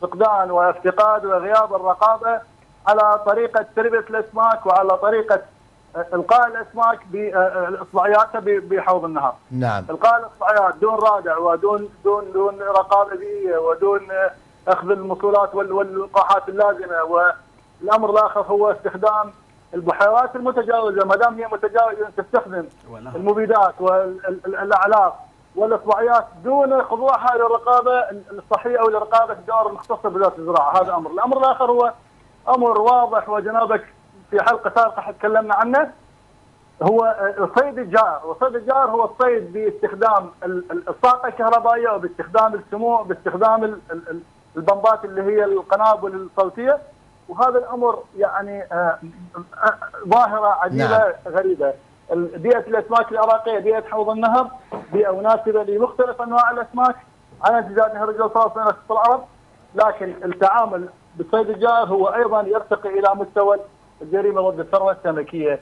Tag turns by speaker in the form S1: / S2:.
S1: فقدان وافتقاد وغياب الرقابة على طريقة تربيه الأسماك وعلى طريقة إلقاء الأسماك باصبعياتها بحوض النهر.
S2: نعم.
S1: إلقاء الإصبعيات دون رادع ودون دون دون رقابة بيئية ودون أخذ المصولات واللقاحات اللازمة والأمر الآخر هو استخدام البحيرات المتجاوزة ما دام هي متجاوزة تستخدم المبيدات والاعلاف والاصبعيات دون خضوعها للرقابه الصحيه أو لرقابة الدار المختصه بوزاره الزراعة. هذا أمر، الأمر الآخر هو أمر واضح وجنابك في حلقة سابقة تكلمنا عنه هو صيد الجار، وصيد الجار هو الصيد باستخدام الطاقة الكهربائية وباستخدام السموع باستخدام البمبات اللي هي القنابل الصوتية. وهذا الأمر يعني آه، آه، ظاهرة عجيبة نعم. غريبة. بيئة الأسماك العراقية بيئة حوض النهر بيئة مناسبة لمختلف أنواع الأسماك. على امتداد نهر الجوفاء وصين العرب لكن التعامل بالصيد الجائر هو أيضا يرتقي إلى مستوى الجريمة ضد الثروة السمكية.